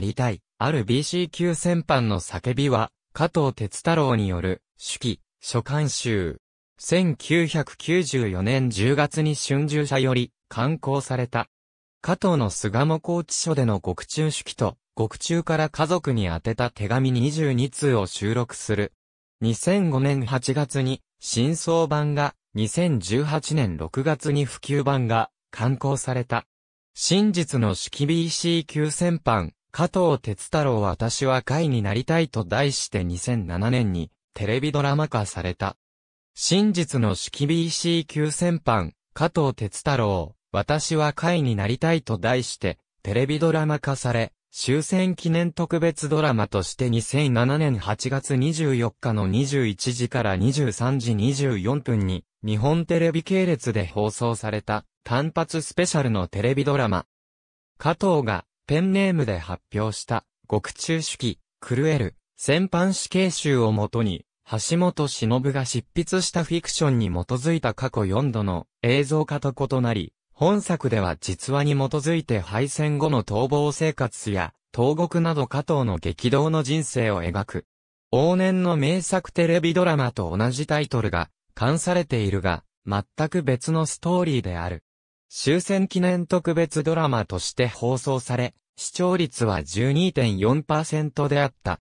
りたい、ある BC 級戦犯の叫びは、加藤哲太郎による、手記、書簡集。1994年10月に春秋社より、刊行された。加藤の巣鴨高知書での獄中手記と、獄中から家族に宛てた手紙22通を収録する。2005年8月に、新装版が、2018年6月に普及版が、刊行された。真実の式 BC 級戦犯、加藤哲太郎私は会になりたいと題して2007年にテレビドラマ化された。真実の式 BC 級戦犯、加藤哲太郎、私は会になりたいと題してテレビドラマ化され、終戦記念特別ドラマとして2007年8月24日の21時から23時24分に日本テレビ系列で放送された単発スペシャルのテレビドラマ。加藤がペンネームで発表した獄中手記、狂える戦犯死刑集をもとに橋本忍が執筆したフィクションに基づいた過去4度の映像化と異なり、本作では実話に基づいて敗戦後の逃亡生活や、東国など加藤の激動の人生を描く。往年の名作テレビドラマと同じタイトルが、冠されているが、全く別のストーリーである。終戦記念特別ドラマとして放送され、視聴率は12.4%であった。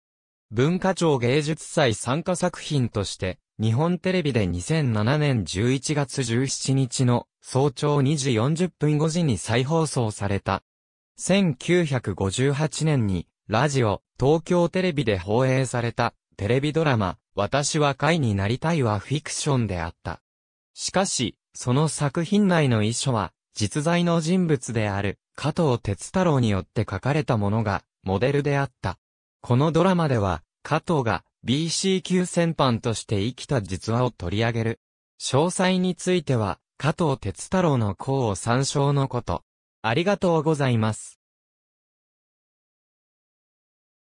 文化庁芸術祭参加作品として、日本テレビで2007年11月17日の早朝2時40分5時に再放送された。1958年に、ラジオ、東京テレビで放映された、テレビドラマ、私は会になりたいはフィクションであった。しかし、その作品内の遺書は、実在の人物である加藤哲太郎によって書かれたものがモデルであった。このドラマでは加藤が BC 級戦犯として生きた実話を取り上げる。詳細については加藤哲太郎の功を参照のこと。ありがとうございます。